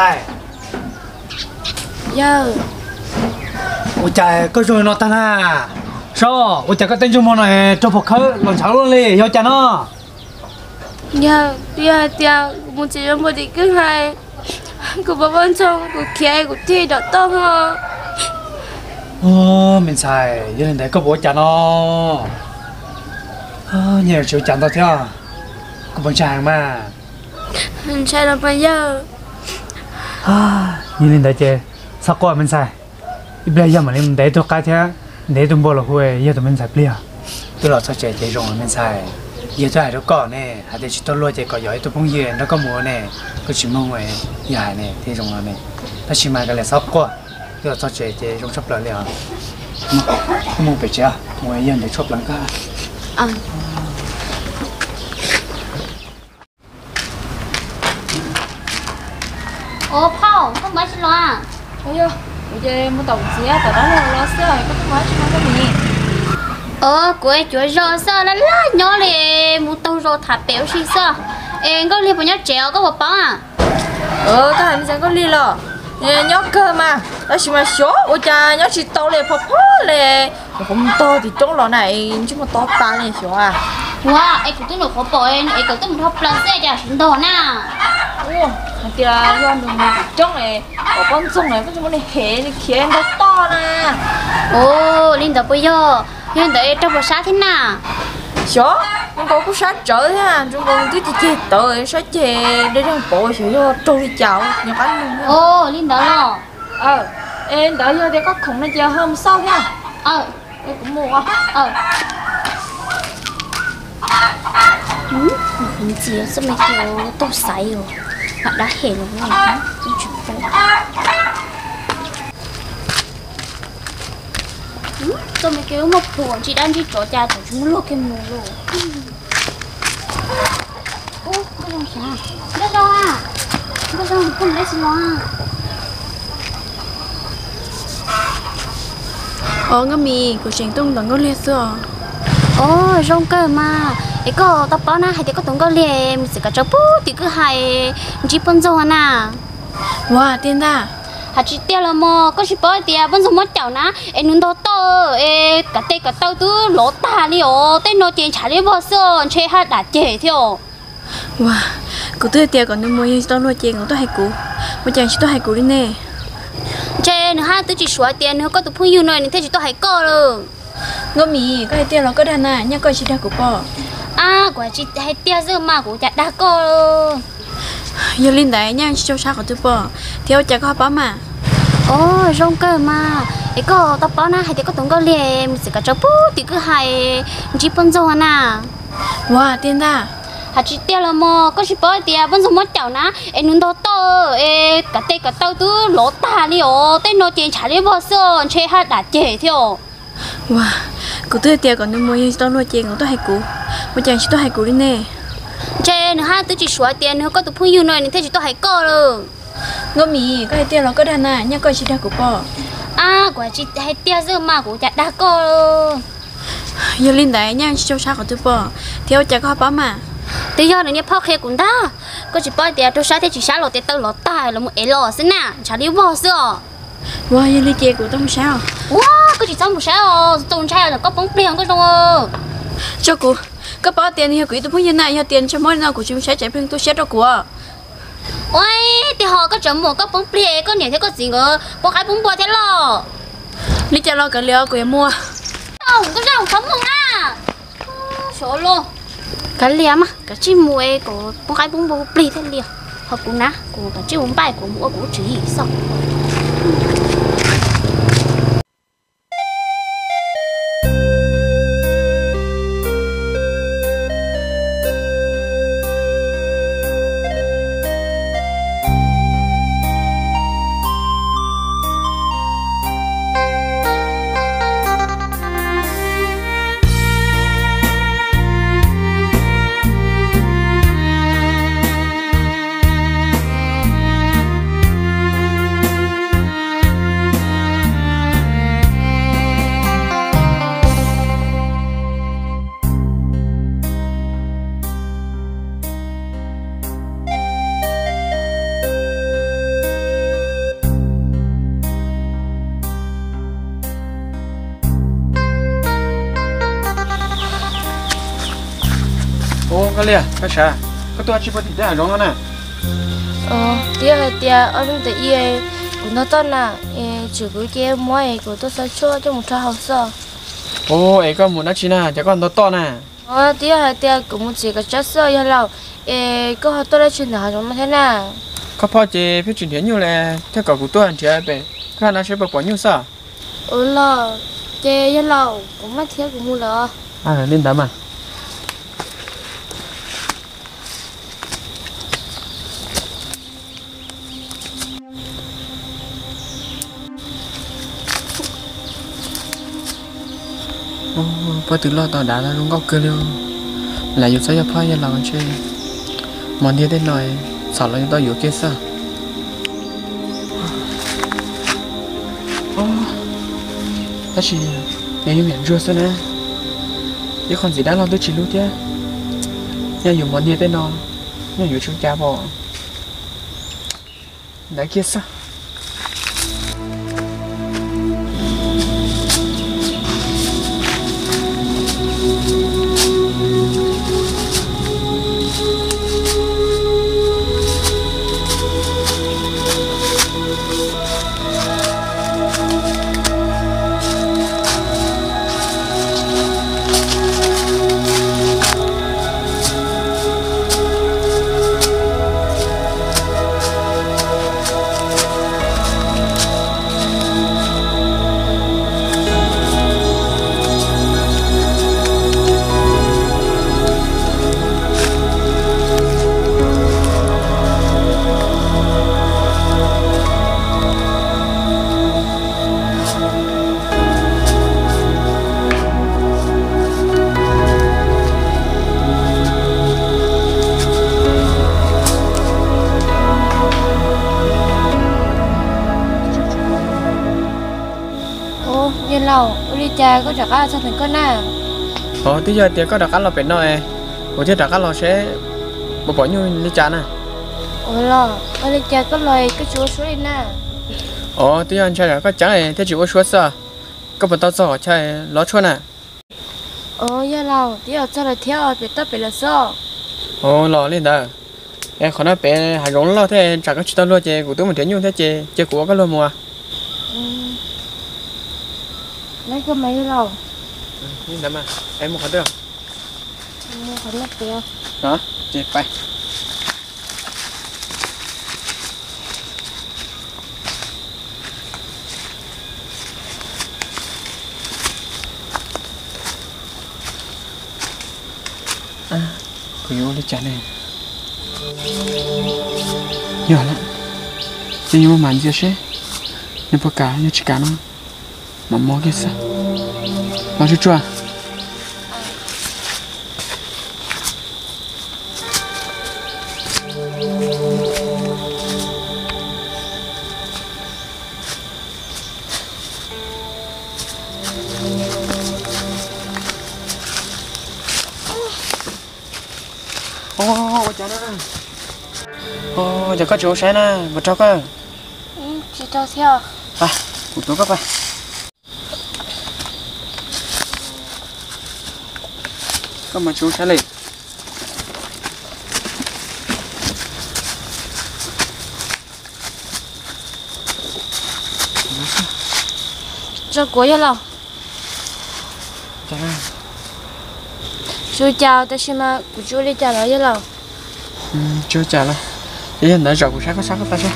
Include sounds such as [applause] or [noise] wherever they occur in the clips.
sai giờ ôi trời có rồi nó tan à sao? Ôi trời có tên chung món này cho phục khơi lần cháu luôn đi. Do cha nó. Giờ giờ giờ một chỉ là một đi cứ hai. Của bà bên trong của kia của thi đó to hơn. Ờ mình sai giờ này có bố cha nó. Nhiều chỗ cha nó theo có bằng chàng mà. Mình sai là bây giờ à nhìn lên đấy sao qua mình sai bây giờ mà mình để tôi cái thế để tôi bỏ là huề giờ tôi mình sai bây giờ tôi là sao chạy chạy rồi mình sai giờ tôi hay đó có nè hay để tôi lo chạy có giỏi tôi không yên nó có mua nè có chỉ mong về nhà nè thế rồi nè ta chỉ mang cái là sao qua tôi là sao chạy chạy rồi sắp lại liền không không phải chưa mua yên để chốt lắm cả à Paul, không phải xin lo à? bây giờ bây giờ một tổng gì á tao đó là lo sợ có không nói cho nó cái gì? Ờ, của em chuối rò sao là lá nhỏ lì một tàu rò thả béo xí sao Em có li bao nhiêu chéo có một bao à? ờ cái hành sẽ có li lò nhóc cơ mà. Đó chỉ mà số. Ôi cha nhóc chỉ to lệ phò phò lệ không to thì trong lò này chứ mà to ta lên số à? Wow, em cũng tính được khó bỏ em, em cũng tính một hộp lần xe chả xin đồ nè ô thằng kia do mình trong này ở con sông này có chúng này hệ này kia nó to nè. Ồ, Linh đã bây giờ, nhưng đợi trong bộ sát thế nào? số chúng con có sát trở à chúng con cứ chỉ chơi tới sát chè để trong bộ sử dụng trôi chảo nhóc anh luôn Ồ, Linh đã lo. Ờ em đợi giờ để có khủng nó chờ hôm sau nha. Ờ, em cũng mua ờ. Ừ, mình chỉ sao mày kiểu tô sấy rồi Họ đã rồi đúng không? Không chịu bỏ Ừ, sao mày kiểu một buồn chị đang đi chỗ cha tổ chúng lột cái mù rồi Ô, có đâu sao? Có đâu à? Có đâu không lấy xin lo à? ờ ngắm mì của trình tung đằng có liệt xưa Ồ, rong cơ mà Ê có tập báo na hay thì có tổng có liề Mình sẽ cả cháu bú thì cứ hay Chỉ bận rộn à wow tiền ta. Hả chỉ tiêu là mò Có chỉ bó thì bận rộn mất chảo na. Ê nún đó to Ê cả tê cả tao tứ lỗ tà li ồ Tê nó tiền trả lý bó sơ Chê hát đã chê theo wow cụ tôi tiền còn nên mua như tao nuôi tiền của tôi hay cụ mà chẳng chỉ tôi hay cụ đi nè. Chê nữa ha tứ chỉ xóa tiền nữa Có tụ phương yêu nơi Nên thế chỉ tôi hay có rồi. Ngắm mì cái tiền nó có đàn à nhá coi chỉ đã của bò À quả chỉ hay tiêu dư mà của chả đã có giờ linh đấy chỉ cho sao của tôi bò theo chả có bó mà. Ồ, rong cơ mà. Ê có tập báo na hay thì có tổng có liề Mình sẽ cả cháu bú thì cứ hay Chỉ bận rộn à wow tiền ta. Hả chỉ tiêu là mò. Có chỉ bớt tiền vẫn dùng mất chảo ná em nún đó to ê cả tê cả tao tứ. Lỗ tà đi ồ tê nó tiền trả đi bao giờ chơi hát đã chê theo wow cụ tôi tiền còn nên mua tao nuôi tiền của tôi hay cụ mà chẳng chỉ tôi hay cụ đi nè. Chê nữa ha tứ chỉ xóa tiền nữa có tụ phương yêu nơi nên thế chỉ tôi hay có rồi ngắm mì cái tiền nó có đàn à nhá coi chỉ đã của bò à quả chỉ hay tiêu dư mà của chả đã có rồi giờ linh đấy nhá chỉ cho sao của tôi bò. Theo chả có bó mà. Tự do này nhá phao khe cũng đã có chỉ bớt tiền tôi sáng thế chỉ sáng lột tiền tao lột tài là một ế lò xin nè trả đi bao giờ wow giờ linh tiền của tôi sao wow có chỉ xong một sao tông trai là có bóng tiền có rồi cho cụ các bó tiền thì quỹ tôi muốn như này giờ tiền cho mỗi nào của chúng sẽ chạy bên tôi sẽ cho của. Ôi thì họ có chấm một có bóng bia có nhiều thế có gì ngờ? Bóng cái bóng bò thế lò. Lý cho lo cái liều của em mua. Không có rau sống không à số luôn cái liếm mà cái chim mùa của bóng cái bóng bò bia thế liều họ cũng ná của cái chim bóng bài của mua của chỉ sao có liền có sao có tôi chỉ có thịt ra rong nè ờ ở bên tây nó nè chỉ có cái mỗi của tôi sẽ cho cho một trò học sao ô ấy có muốn nó chỉ nè chỉ con nó to nè. Ờ tia hay tia cũng một chỉ cái chất sơ ya lâu. Ê có họ tôi đã chuyển nào trong thế nào? Có bao giờ phía chuyển đến nhiều là theo cả của tôi anh chị em bé nó sẽ bật bỏ nhiều sao ừ lo ya lâu. Cũng mất thiếu cũng mua lỡ à lên đám à ô bao từ lo tao đã là đúng góc cơ luôn là dù sao phải là lòng chơi món đi đến nói sợ là tao dù kia sao? Ô, ta chỉ ngày hôm miệng rùa sao nè? Chứ còn gì đã lo tôi chỉ lúc chứ nhà dùng món đi đến nó nhà dùng chúng cha bỏ đã kia sao? ô cha có chắc ai sao thành con nào? Ờ tí giờ thì có đặc là phải nói. Của thế đặc ăn là sẽ bỏ bỏ như đi chán à? Ừ lo ở đi cha có lời cái chúa số đi nè ờ tí giờ chơi là có chẳng này thế chỉ có số sao có một tao giỏ chơi ló chuột à? Ờ ya lâu tí ở cho là theo bị tao bị là sao ờ lò lên đó em khó nói bé hải rong lo thế chẳng có chỉ tao lo chơi của tôi mình thấy như thế chơi chơi của cái lo mua lấy mấy lâu nhìn đám à em một hạt được. Mua phải mất tiền đó chơi bay à vô đi chả này nhỏ lắm. Chỉ như mà gì thế nhưng mà cả như chỉ cả nó mà mò cái sao mà chú chua. Ô chả nè ô giờ có chỗ sáng nè mà cho cơ ừ chỉ cho theo à. Một tổ các bạn có mà chú sáng lên cho của ya lâu chú chào ta xem mà của chú đi chào nó ya lâu chưa chả là thế hiện tại giờ cũng sáng có sáng có ta chứ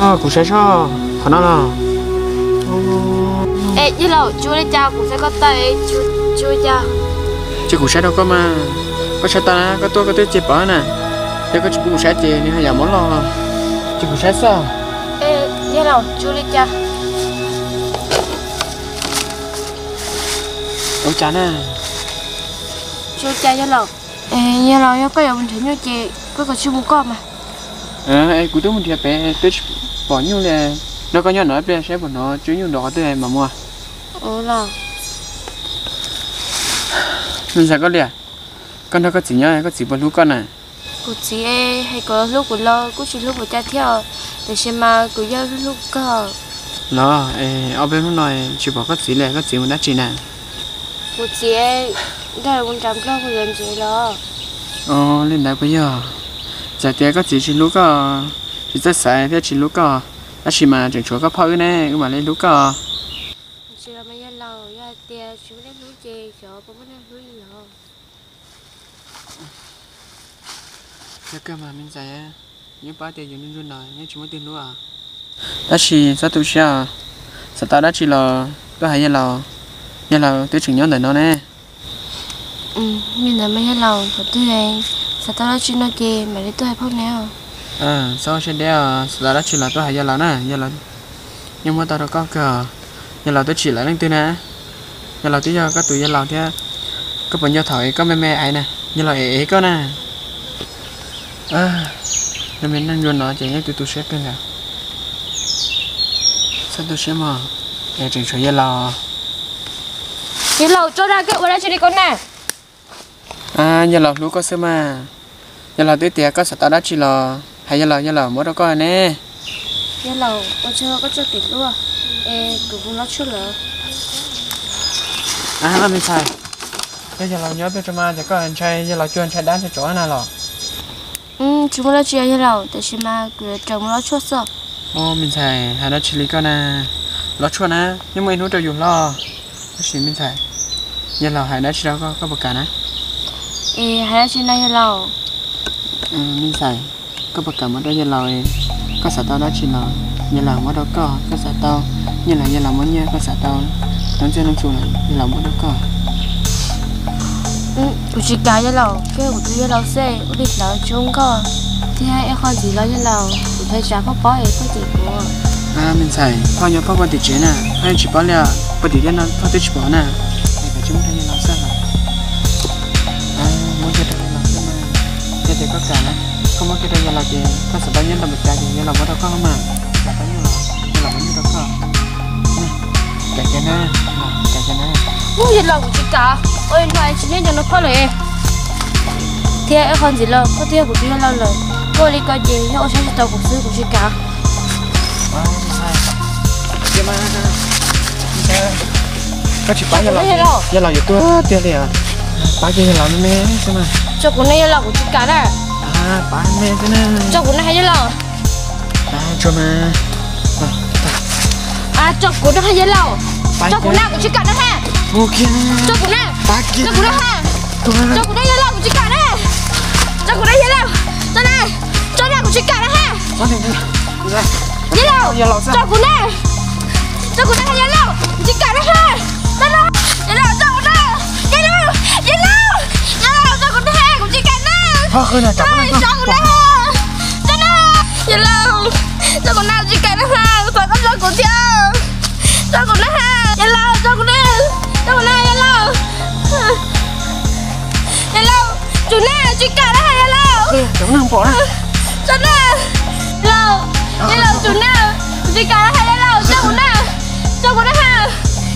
à cũng sáng sao? Khả năng nào ê ya lâu chú đi chào cũng sẽ có tay chú chú chào chứ cũng sáng đâu có mà có sáng ta có tôi có tôi chơi bỏ nè thế có cũng sáng chơi nên là món lo chứ cũng sáng sao? Ê ya lâu chú đi chào đâu chán à chú chào ya lâu. Ê ya lâu có giờ mình thấy như chị có cả chú một con mà ờ em cũng tôi muốn thiệp bé tôi bỏ nhiêu là. Nó có nhỏ nói bé sẽ bỏ nó chứ nhiều đó tôi mà mua ừ là mình sẽ có liền con nó có chỉ nhá có chỉ bỏ lú con này. Của chị ê hay có lúc của lo của chị lúc của cha theo. Để xem mà của ya lúc cơ nó ê ở bên nó nói chỉ bỏ có chỉ là có chỉ một đắt chỉ nè của chị ê đây con chăm lo của dân gì lo. Ờ lên đại bây giờ. Giờ thì có chỉ chỉ lúc có chỉ rất sai thì chỉ lúc có là chỉ mà chỉ chỗ có phơi nè mà lên lúc có chỉ là mấy giờ lâu giờ tiền chú lên núi chè cho bố mới lên núi lo cái cơ mà ờ, mình dạy những ba tiền dùng luôn rồi nhưng chúng mới tiền luôn à đó chỉ sao tôi chưa sao tao đã chỉ là có hay là như là tôi chỉ nhớ để nó nè ừ mình là mấy giờ lâu của tôi này sao tao đã chỉ nói gì mà để tôi hay phong nào à sau trên đây sao đã chỉ là tôi hay là nè ờ, như ờ, là nhưng mà tao đã có cờ như là tôi chỉ là lên tôi nè. Như là tôi giờ các tụi như là thế các bạn nhiêu thỏi có mẹ mẹ ai nè. Như là ấy có nè à nên mình đang luôn nói chỉ nhớ tụi tôi sẽ cái nào. Sao tôi sẽ mà để chừng cho như là giờ lâu cho ra cái cho đi con nè. À như là lúc có sớm mà. Như là tôi tiệt có sao tao đã chỉ là hay như là như là mới đó có nè. Giờ lâu con chưa có chưa kịp luôn ê cũng không nói chút nữa à là mình sai giờ là nhớ tôi cho mà thì có anh trai giờ là chuyên trai đá cho chỗ nào rồi ừ chúng nó chơi như nào tại sao mà cứ trồng nó chua sợ? Ô mình thầy hà đó chỉ lý con à nó chua nè nhưng mà anh nó trồng dùng lo nó chỉ mình thầy như nào hà đó chỉ đó có có bậc cả nè. Ừ hà đó chỉ này như nào ừ mình thầy có bậc cả mà đó như nào ấy, có sợ tao đó chỉ nào như nào mà đó có có sợ tao. Như là như nào mà như có sợ tao. Tao chưa nông chủ này như nào mà đó có. Ừ, tôi chỉ cá với lầu, kêu của tôi với lầu xe, có biết lầu chung cơ Thì hai em khó gì lo với lầu, tôi thấy chả có bó ấy có gì của À, mình xài, khoa nhớ bó bó tỷ chế nè, khoa chỉ bó lè, bó nó bó tỷ chỉ bó nè. Thì phải chúng ta như lầu À, mỗi cái đây là cái mà, cái thì có cả nè Không có cái đây là gì, có sợ bao nhiêu là một gì, như là có đâu không à Là bao nhiêu là, như là bao đó Nè, cái cái nè, cái cái nè muốn gì lâu chị cả ôi này chị nên cho nó khó lệ thế em còn gì lâu? Có tiêu của tiêu lâu rồi. Cô đi coi gì? Nhớ sẽ tàu của sư của chị cả. Có chỉ bán giờ lâu giờ lâu giờ tôi tiền à? bán giờ lâu mẹ xem mà cho của này giờ lâu của chị cả đấy. À bán mẹ thế nè cho của này giờ lâu à cho mà. Vâng, à cho của hay giờ lâu cho. của nào cũng chỉ cả đó ha cho cô Cok cho cô kuda ha. cho cô na Cok kuda ya lah, kucing kara. Cok kuda ya lah. cho na. Cok na kucing nè, ha. Cok ni. Ya lah. Ya lah. Cok kuda. Cok kuda ya lah. Kucing kara ha. Cok na. Ya lah. Cok kuda. Ya lah. Ya lah. Ya lah. Cok kuda ha. Kucing nè, Ha, kena cok kuda. Cok kuda ha. cho na. Ya lah. Cok kuda kucing kara ha. cô kuda cho cô kuda ha. Ya lah. Chú nè chỉ cái nó ha vậy lâu chậm lên bỏ ra Cho nè lâu Vậy lâu chú nè Chỉ cái nó ha vậy lâu Cho cô nè Cho cô nè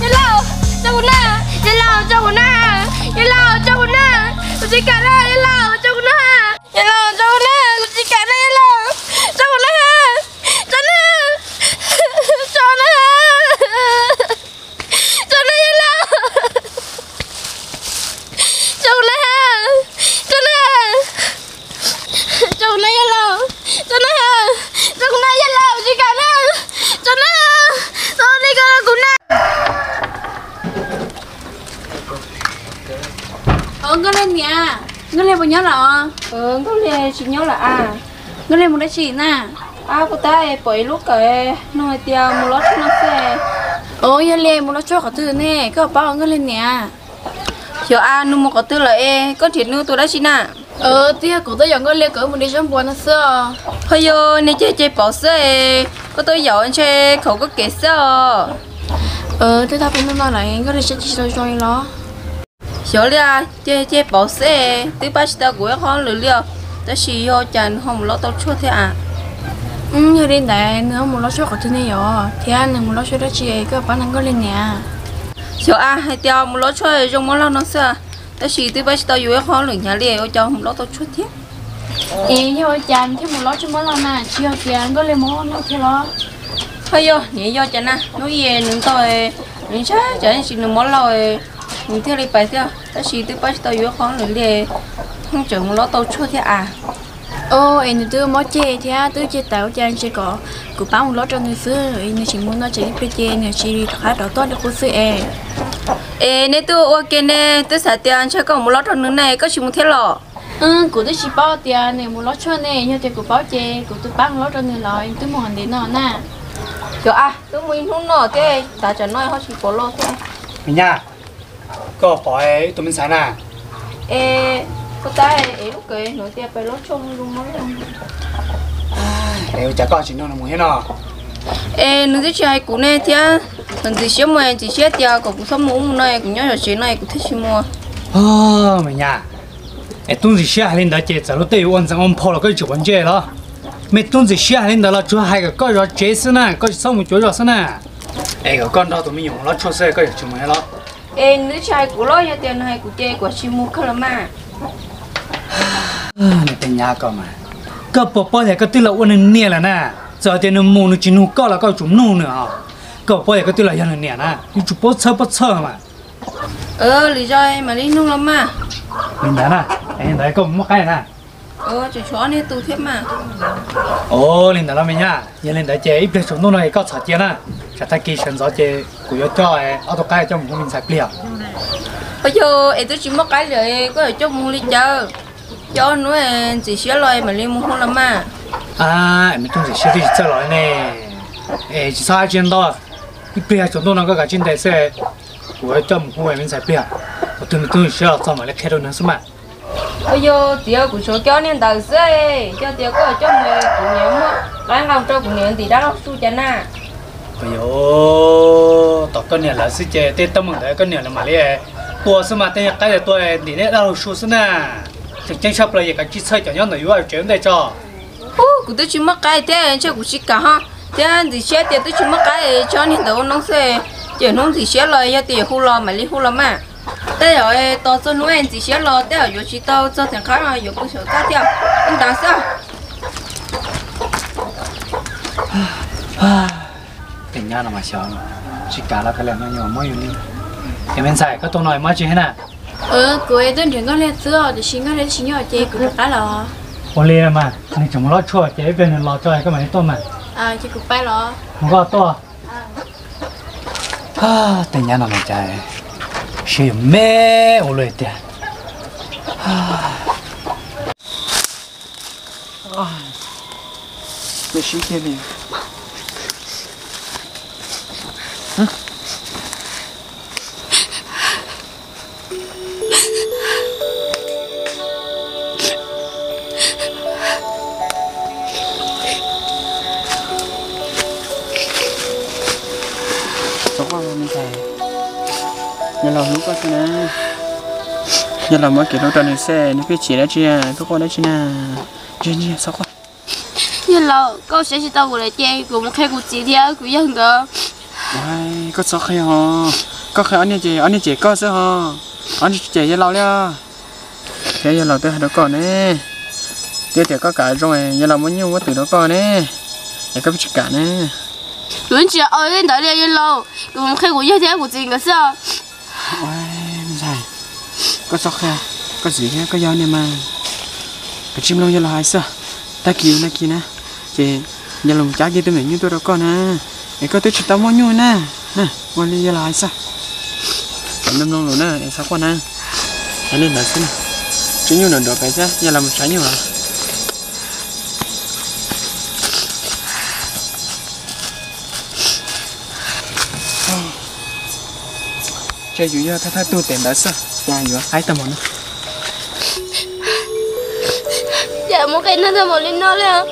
Vậy lâu Cho cô nè nó vậy lâu Cho cô nè nè Chỉ cái nó vậy lâu Cho cô nè Cho nè Cho nè Cho nè vậy lâu Cho cô nè Cho nè Cho cô nè vậy lâu Cho nè Cho cô nè vậy lâu Chỉ cái nó Cho nè Cho đi cái cô nè Ờ, ngân lên nhà Ngân lên bao nhiêu là ừ có lẽ chỉ nhớ là à Ngân lên một đứa chị nè à cô ta ấy bởi lúc cái nói tiền một lót nó xe Ờ, ngân lên một đứa cho cả từ nè Cứ bảo ngân lên nhà hiểu à nu một cái tư là e có thiệt nu tôi đã xin à. Ờ, tia cổ tôi dọn ngân lên cỡ một đứa trong buồn nó xưa. Thôi yo nên chơi chơi bỏ xe có tôi anh chơi khẩu có kể xe Ờ, thế tao phải nói lại Ngân lên sẽ chỉ cho cho nó hiểu là chơi chơi bỏ xe từ ba ta của con lừa liều ta chỉ yo chẳng không lót tao chua thế à Ừ, như đến đây nữa một đứa cho cả từ nè rồi Thì anh một đứa cho đứa chị Cứ bảo ngân lên nhà hiểu à hay tiêu một lót chua trong món lao nó xe ta chỉ từ ba ta của con lừa nhà liều cho không lót tao chua thế. Ý, theo chàng thêm một lót cho món lần nè. Chưa tiền ngân lên một lót theo đó thôi yo nhảy yo chẳng à. Nói gì nương tôi nương chết chẳng chỉ nương món lao mình theo đi bài theo ta chỉ từ bài tao yếu khó rồi liền không chừng một lọ tao chua thế à? Ô em từ mót chê thế từ chê tao chàng chê có cụ bán một lọ cho người xưa em chỉ muốn nó chỉ biết chê nè chỉ khá đó tốt được cô xưa em ê nè tôi ok nè tôi xả tiền cho có một lọ cho nữa này có chỉ muốn thế lọ. Ừ cụ tôi chỉ bao tiền này một lọ cho nè nhưng tiền cụ bao chê cụ tôi bán một lọ cho người rồi tôi muốn hàng đến nó nè. Rồi à tôi muốn không nọ thế ta cho nói họ chỉ có lọ thế 明呀，có phải tụi mình sáng à ê cô ta ấy lúc kì nói tiếng phải lót chung luôn mới luôn ê à, chả có chỉ đâu là muốn hết nọ. Ê nó thích chơi cũng này thía còn chỉ xem mày chỉ xét thía còn cũng sắm muốn này cũng nhớ là chuyện này cũng thích chơi mua ờ mày nhà. Ê tuần gì xem lên đã chết rồi lúc tiêu ăn sang ông phò là cái chuyện vấn đề đó. Mẹ tuần gì xem lên đó là chúa hai cái coi rồi chết xí nè coi xong một chỗ rồi xí nè. Ê cái con đó tụi mình dùng lót chua xe coi chuyện mày đó em nữ trai của lo ya tiền này của chê của chimu kalama. [sighs] Nó tên nhà cơ mà. Cơ bố bố thì cái tư là uốn nè là nè. Giờ tiền nó mua nó chỉ nó có là có chúng nó nữa. Cơ bố thì cơ tư là uốn nè nè. Chú bố chơi bố chơi mà. Ờ lý do em mà đi nung lắm mà. Mình đã nè em thấy có một cái nè. Ờ chỉ chó này tu thiết mà. Ồ linh đã làm mình nhá. Giờ linh đã chế ít được chúng nó này có sợ chết nè sẽ thay kia sản gió chê của yo cho ấy ở đâu cái cho mình mình sạch liền. Bây giờ em tôi chỉ mất cái rồi có thể cho mua đi chơi cho nữa chỉ xíu rồi mà đi mua lắm mà. À em chung chỉ xíu đi chơi rồi nè. Em chỉ sai chân đó đi giờ chúng tôi nó có cả chuyện đại sẽ của cho mình mua mình sạch liền tôi tôi tôi xíu cho mà lại khai đâu nữa mà bây giờ tiệc của số cho nên đầu xe cho tiệc có cho mình cũng nhớ mà cái ngon cho cũng nhớ thì đã đâu su chén à bây giờ tao con nhà là sư tết tâm mừng đấy con nhà là mà lấy tua sư mà tên cái là tua đi đấy đâu số sư nè chẳng chẳng sắp lại cái chi chơi chẳng nhớ nữa chuyện đấy cho. Ô tôi chỉ mắc cái thế cho cụ chỉ cả ha. Thế thì xe thì tôi chỉ mắc cái cho nên tao nông xe. Chỉ nông thì xe lời ya thì hula lo mà hula mà. Thế rồi tao cho nuôi thì xe lo thế rồi chỉ tao cho thằng khác rồi cũng sửa cái theo. Anh đáng sao? À, mình nhá là mà sợ chỉ cả là cái là nó nhỏ mới như thế. Mình xài có tôi nói mới chứ hết nè ờ cuối tuần thì có lẽ chưa thì xin có lẽ xin nhỏ chị cũng được cả rồi ô lê mà nên chúng lo chua chế về nên lo cho cái máy tôi mà. À chị cũng phải lo không có to. À. à tình nhà nó mà chạy chỉ mê ô lê tiền Ai, mexi em Hả? sống qua mình thầy nhà lòng lúc đó nè nhà lòng mới kể đâu tròn xe nó cứ chỉ đã chia tôi qua đã chia nè chia chia sống qua nhà lòng câu sẽ chỉ tao của lại chơi cùng khai của chị thì ở của dân đó ai có sao hay hả có khi anh chị anh chị có sao hả anh chị với lâu nha à? thế giờ lâu tới đó còn nè thế thì có cả rồi giờ lâu muốn nhiêu quá từ đó còn nè để cấp chỉ cả nè. Luôn chị ơi đến tới đây lâu. Cũng khi của gia thế của chị cái sao? Ai dài. Có sao kha à? có gì thế? Có giao nè mà. Cái chim lông giờ là hai sao? Ta kêu nè kêu nè. Chị giờ lòng cháu gì tôi mình như tôi đó con nè thì có tôi chỉ tao mua nhu nè. Nè mua ly là ai sao? Tao nâm nông rồi nè sao quan nè. Anh nên là xin chú nhu nồng đồ cái chứ giờ làm một trái nhu à? Chơi dụ cho thay thay tu tiền đã sao dạ dụ ai tao muốn dạ một cái nó tao muốn lên nó lên